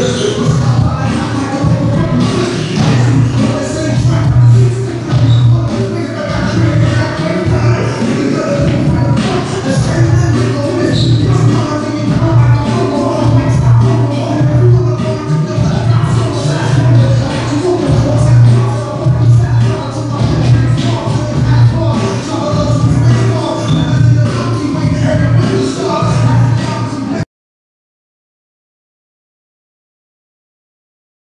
das pessoas.